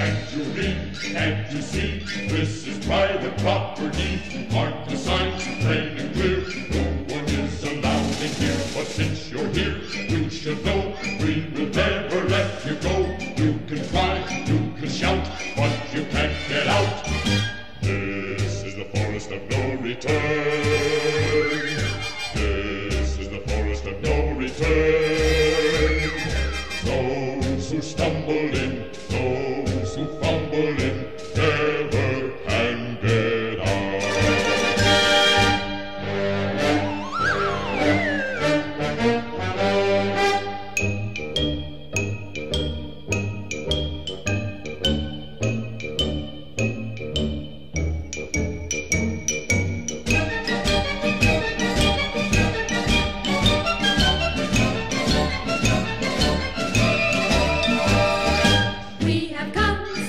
Can't you see? This is private property. Mark the signs, plain and clear. No one is allowed in here. But since you're here, you should know we will never let you go. You can cry, you can shout, but you can't get out. This is the forest of no return. This is the forest of no return. Those who stumble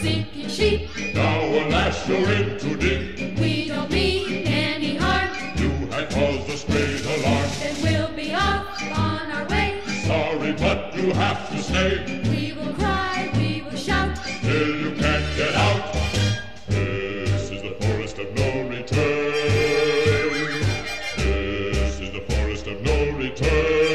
sinking sheep. Now alas, you're in too deep. We don't mean any harm. You have caused us great alarm. Then we'll be off on our way. Sorry, but you have to stay. We will cry, we will shout. Till you can't get out. This is the forest of no return. This is the forest of no return.